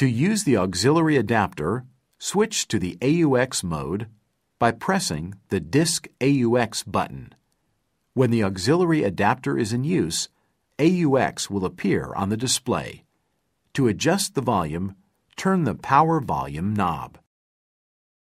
To use the auxiliary adapter, switch to the AUX mode by pressing the Disc AUX button. When the auxiliary adapter is in use, AUX will appear on the display. To adjust the volume, turn the power volume knob.